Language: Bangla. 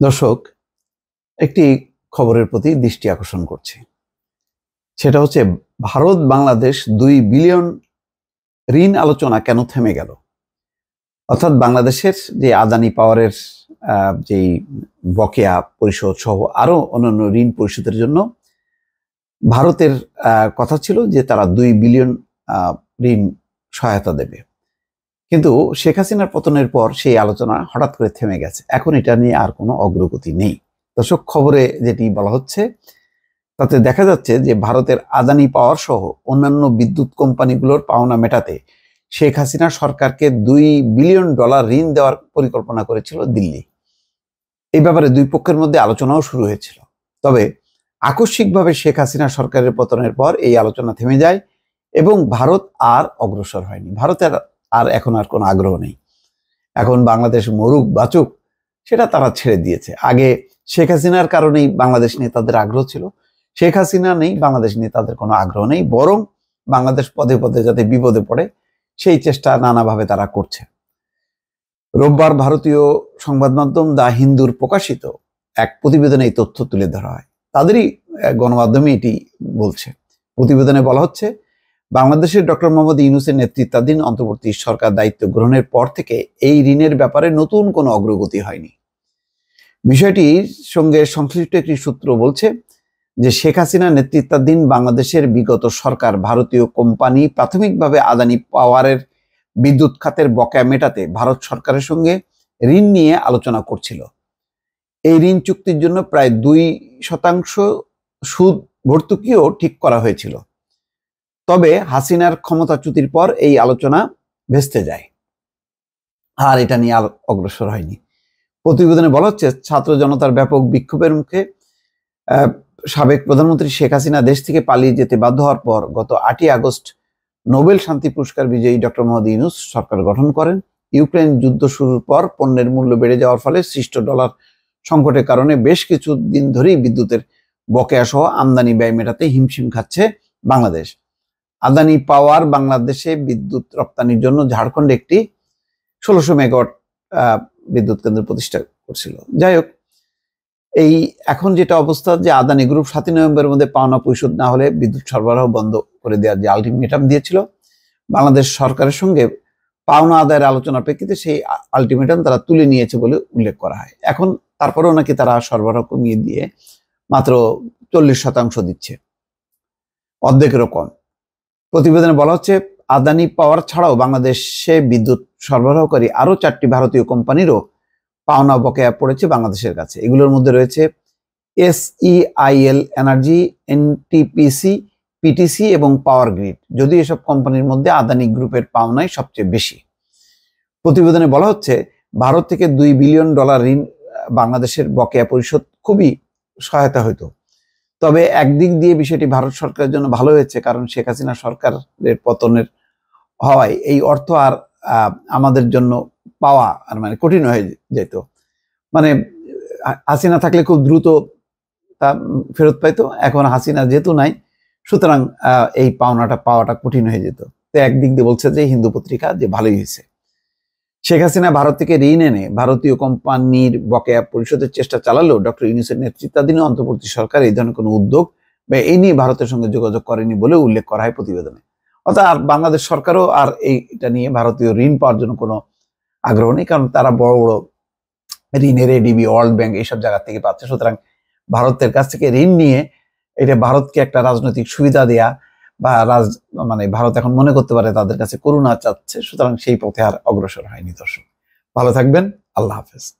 দর্শক, একটি খবরের প্রতি দৃষ্টি আকর্ষণ করছি। সেটা হচ্ছে, ভারত, বাংলাদেশ দুই বিলিয়ন ঋণ আলোচনা কেন থেমে গেল? অর্থাৎ বাংলাদেশের যে আদানি পাওয়ারের যেই বকেয়া পরিশোধ সহ আরও অন্যান্য ঋণ পরিশোধের জন্য, ভারতের কথা ছিল যে তারা দুই বিলিয়ন ঋণ সহায়তা দেবে। কিন্তু শেখ হাসিনার পতনের পর সেই আলোচনা হঠাৎ করে থেমে গেছে। এখন এটা নিয়ে আর কোনো অগ্রগতি নেই। দর্শক, খবরে যেটি বলা হচ্ছে, তাতে দেখা যাচ্ছে যে ভারতের আদানি পাওয়ার সহ অন্যান্য বিদ্যুৎ কোম্পানিগুলোর পাওনা মেটাতে শেখ হাসিনা সরকারকে দুই বিলিয়ন ডলার ঋণ দেওয়ার পরিকল্পনা করেছিল দিল্লি। এই ব্যাপারে দুই পক্ষের মধ্যে আলোচনাও শুরু হয়েছিল। তবে আকস্মিকভাবে শেখ হাসিনা সরকারের পতনের পর এই আলোচনা থেমে যায় এবং ভারত আর অগ্রসর হয়নি। ভারতের আর এখন আর কোনো আগ্রহ নেই। এখন বাংলাদেশ মরুক, বাচুক, সেটা তারা ছেড়ে দিয়েছে। আগে শেখ হাসিনার কারণেই বাংলাদেশ নিয়ে তাদের আগ্রহ ছিল। শেখ হাসিনা নেই, বাংলাদেশ নিয়ে তাদের কোনো আগ্রহ নেই। বরং বাংলাদেশ পদে পদে যাতে বিপদে পড়ে, সেই চেষ্টা নানাভাবে তারা করছে। রোববার ভারতীয় সংবাদ মাধ্যম দা হিন্দুর প্রকাশিত এক প্রতিবেদনে এই তথ্য তুলে ধরা হয়। তাদেরই গণমাধ্যমে এটি বলছে। প্রতিবেদনে বলা হচ্ছে বাংলাদেশের ডক্টর মোহাম্মদ ইউনুসের নেতৃত্বাধীন অন্তর্বর্তী সরকার দায়িত্ব গ্রহণের পর থেকে এই ঋণের ব্যাপারে নতুন কোনো অগ্রগতি হয়নি। বিষয়টির সঙ্গে সংশ্লিষ্ট একটি সূত্র বলছে যে শেখ হাসিনা নেতৃত্বাধীন বাংলাদেশের বিগত সরকার ভারতীয় কোম্পানি প্রাথমিকভাবে আদানি পাওয়ারের বিদ্যুৎ খাতের বকেয়া মেটাতে ভারত সরকারের সঙ্গে ঋণ নিয়ে আলোচনা করছিল। এই ঋণ চুক্তির জন্য প্রায় দুই শতাংশ সুদ ভর্তুকিও ঠিক করা হয়েছিল। তবে হাসিনার ক্ষমতাচ্যুতির পর এই আলোচনা ভেস্তে যায়। আর এটা নিয়ে আর অগ্রসর হয়নি। প্রতিবেদনে বলা হচ্ছে, ছাত্র জনতার ব্যাপক বিক্ষোভের মুখে সাবেক প্রধানমন্ত্রী শেখ হাসিনা দেশ থেকে পালিয়ে যেতে বাধ্য হওয়ার পর গত আটই আগস্ট নোবেল শান্তি পুরস্কার বিজয়ী ডক্টর মোহাম্মদ ইউনুস সরকার গঠন করেন। ইউক্রেন যুদ্ধ শুরুর পর পণ্যের মূল্য বেড়ে যাওয়ার ফলে সৃষ্ট ডলার সংকটের কারণে বেশ কিছু দিন ধরেই বিদ্যুতের বকেয়া সহ আমদানি ব্যয় মেটাতে হিমশিম খাচ্ছে বাংলাদেশ। আদানি পাওয়ার বাংলাদেশে বিদ্যুৎ রপ্তানির জন্য ঝাড়খণ্ডে একটি ষোলোশো মেগাওয়াট বিদ্যুৎ কেন্দ্র প্রতিষ্ঠা করছিল। যাই হোক, এই এখন যেটা অবস্থা যে আদানি গ্রুপ সাতই নভেম্বরের মধ্যে পাওনা পরিশোধ না হলে বিদ্যুৎ সরবরাহ বন্ধ করে দেওয়ার যে আলটিমেটাম দিয়েছিল, বাংলাদেশ সরকারের সঙ্গে পাওনা আদায়ের আলোচনার প্রেক্ষিতে সেই আলটিমেটাম তারা তুলে নিয়েছে বলে উল্লেখ করা হয়। এখন তারপরেও নাকি তারা সরবরাহ কমিয়ে দিয়ে মাত্র চল্লিশ শতাংশ দিচ্ছে। অর্ধেকেরও কম। প্রতিবেদনে বলা হচ্ছে, আদানি পাওয়ার ছাড়াও বাংলাদেশে বিদ্যুৎ সরবরাহকারী আরও চারটি ভারতীয় কোম্পানিরও পাওনা বকেয়া পড়েছে বাংলাদেশের কাছে। এগুলোর মধ্যে রয়েছে এসইআইএল এনার্জি, এনটিপিসি, পিটিসি এবং পাওয়ার গ্রিড। যদি এসব কোম্পানির মধ্যে আদানি গ্রুপের পাওনাই সবচেয়ে বেশি। প্রতিবেদনে বলা হচ্ছে, ভারত থেকে দুই বিলিয়ন ডলার ঋণ বাংলাদেশের বকেয়া পরিশোধ খুবই সহায়তা হতো তবে একদিক দিয়ে বিষয়টি ভারত সরকারের জন্য ভালো হয়েছে, কারণ শেখ হাসিনা সরকারের পতনের হওয়ায় এই অর্থ আর আমাদের জন্য পাওয়া আর মানে কঠিন হয়ে যেত। মানে হাসিনা থাকলে খুব দ্রুত তা ফেরত পাইতো, এখন হাসিনা যেহেতু নাই, সুতরাং এই পাওনাটা পাওয়াটা কঠিন হয়ে যেত। তো একদিক দিয়ে বলছে যে হিন্দু পত্রিকা যে ভালোই হয়েছে। শেখ হাসিনা ভারত থেকে ঋণ এনে ভারতীয় কোম্পানির বকেয়া পরিশোধের চেষ্টা চালালেও ডক্টর ইউনুসের নেতৃত্বাধীন অন্তর্বর্তী সরকার। এই ধরনের কোনো উদ্যোগ বা এই নিয়ে ভারতের সঙ্গে যোগাযোগ করেনি বলে উল্লেখ করা হয় প্রতিবেদনে। অর্থাৎ বাংলাদেশ সরকারও আর এইটা নিয়ে ভারতীয় ঋণ পাওয়ার জন্য কোনো আগ্রহ নেই, কারণ তারা বড় বড় ঋণের এডিবি ওয়ার্ল্ড ব্যাংক এইসব জায়গা থেকে পাচ্ছে। সুতরাং ভারতের কাছ থেকে ঋণ নিয়ে এটা ভারতকে একটা রাজনৈতিক সুবিধা দেয়া বা রাজ মানে ভারত এখন মনে করতে পারে তাদের কাছে করুণা চাচ্ছে, সুতরাং সেই পথে আর অগ্রসর হয়নি দর্শক। ভালো থাকবেন, আল্লাহ হাফেজ।